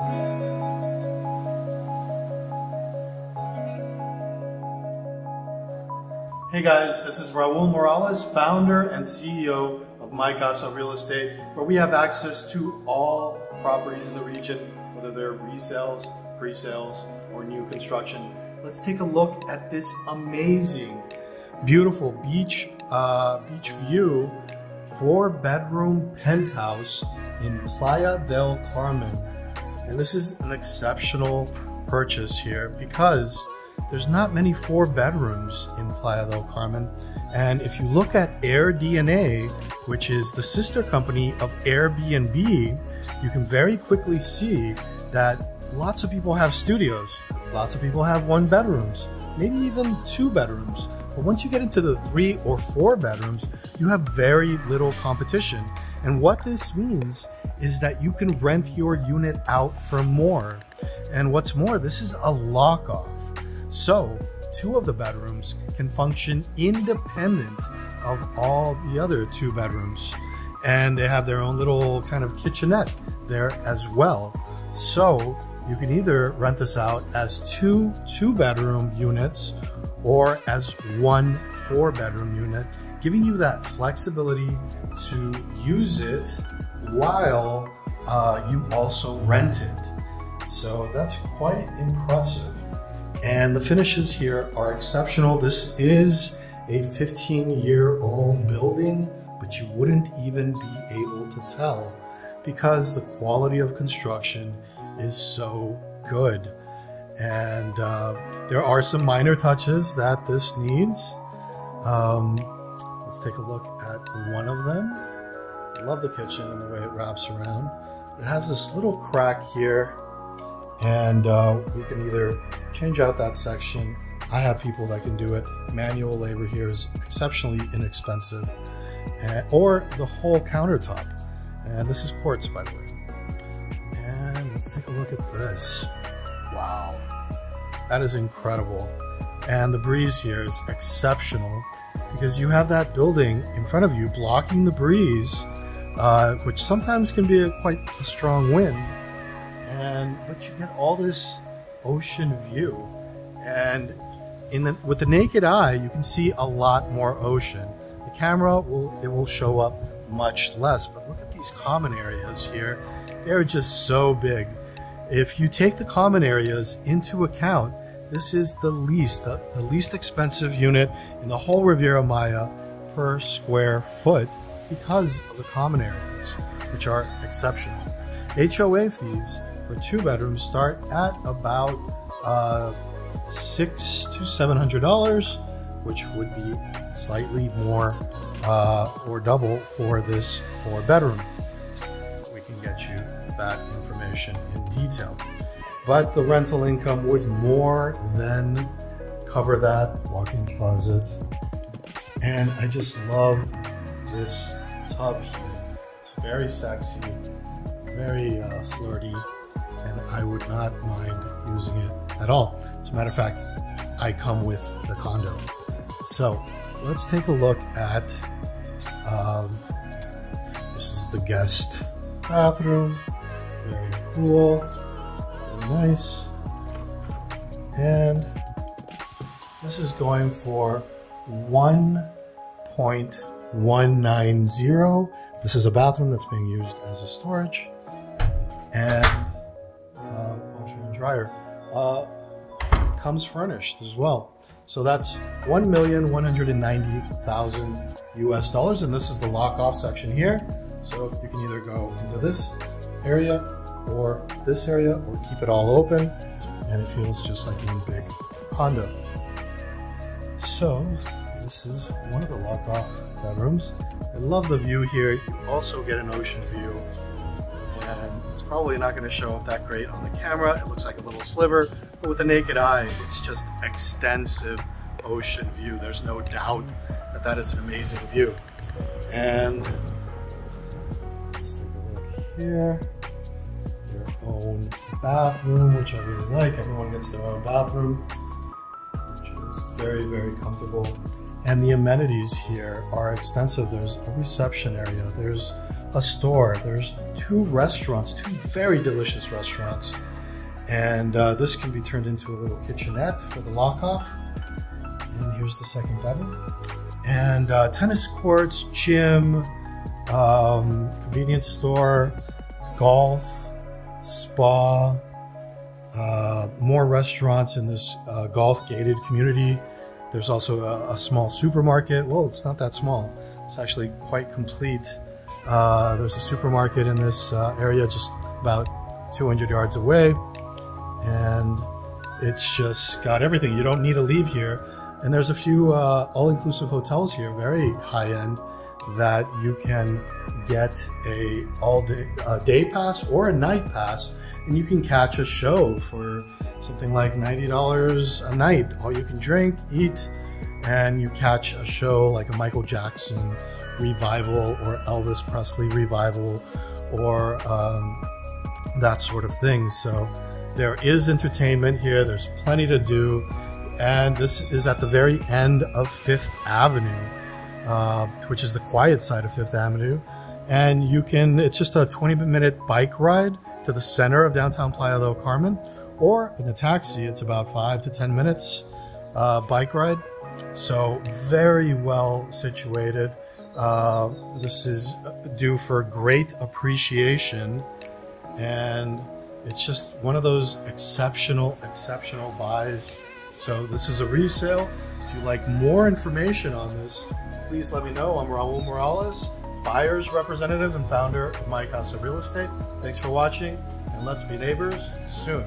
Hey guys, this is Raul Morales, founder and CEO of My Casa Real Estate, where we have access to all properties in the region, whether they're resales, pre-sales, or new construction. Let's take a look at this amazing, beautiful beach, uh, beach view, four bedroom penthouse in Playa del Carmen. And this is an exceptional purchase here because there's not many four bedrooms in Playa del Carmen. And if you look at AirDNA, which is the sister company of Airbnb, you can very quickly see that lots of people have studios, lots of people have one bedrooms, maybe even two bedrooms. But once you get into the three or four bedrooms, you have very little competition. And what this means is that you can rent your unit out for more. And what's more, this is a lock off. So, two of the bedrooms can function independent of all the other two bedrooms. And they have their own little kind of kitchenette there as well. So, you can either rent this out as two two bedroom units or as one four bedroom unit, giving you that flexibility to use it while uh, you also rent it. So that's quite impressive. And the finishes here are exceptional. This is a 15 year old building, but you wouldn't even be able to tell because the quality of construction is so good. And uh, there are some minor touches that this needs. Um, let's take a look at one of them. I love the kitchen and the way it wraps around. It has this little crack here and uh, we can either change out that section. I have people that can do it. Manual labor here is exceptionally inexpensive. Uh, or the whole countertop. And this is quartz, by the way. And let's take a look at this. Wow. That is incredible. And the breeze here is exceptional because you have that building in front of you blocking the breeze, uh, which sometimes can be a, quite a strong wind. And but you get all this ocean view. And in the, with the naked eye you can see a lot more ocean. The camera will it will show up much less but look at these common areas here. They're just so big. If you take the common areas into account this is the least the, the least expensive unit in the whole riviera maya per square foot because of the common areas which are exceptional hoa fees for two bedrooms start at about uh, six to seven hundred dollars, which would be slightly more uh, or double for this four bedroom. We can get you that information in detail. But the rental income would more than cover that walk-in closet. And I just love this tub here. It's very sexy, very uh, flirty and I would not mind using it at all. As a matter of fact, I come with the condo. So let's take a look at um, this is the guest bathroom. Very cool, nice. And this is going for 1.190. This is a bathroom that's being used as a storage. And washer and dryer. Uh, comes furnished as well. So that's 1,190,000 US dollars. And this is the lock off section here. So you can either go into this area or this area or keep it all open. And it feels just like one big condo. So this is one of the lock off bedrooms. I love the view here. You also get an ocean view and it's probably not going to show up that great on the camera. It looks like a little sliver, but with the naked eye, it's just extensive ocean view. There's no doubt that that is an amazing view. And let's take a look here. Own bathroom, which I really like. Everyone gets their own bathroom, which is very, very comfortable. And the amenities here are extensive. There's a reception area. There's a store. There's two restaurants, two very delicious restaurants. And uh, this can be turned into a little kitchenette for the lock-off. And here's the second bedroom. And uh, tennis courts, gym, um, convenience store, golf, spa, uh, more restaurants in this uh, golf gated community. There's also a, a, small supermarket. Well, it's not that small. It's actually quite complete. Uh, there's a supermarket in this uh, area just about 200 yards away. And it's just got everything. You don't need to leave here. And there's a few uh, all-inclusive hotels here, very high-end, that you can get a all-day a day pass or a night pass, and you can catch a show for something like $90 a night. All you can drink, eat, and you catch a show like a Michael Jackson revival or Elvis Presley revival or um, that sort of thing. So there is entertainment here. There's plenty to do. And this is at the very end of Fifth Avenue, uh, which is the quiet side of Fifth Avenue. And you can, it's just a 20 minute bike ride to the center of downtown Playa del Carmen, or in a taxi, it's about five to 10 minutes uh, bike ride. So, very well situated. Uh, this is due for great appreciation, and it's just one of those exceptional, exceptional buys. So, this is a resale. If you'd like more information on this, please let me know. I'm Raul Morales, buyer's representative and founder of My Casa Real Estate. Thanks for watching, and let's be neighbors soon.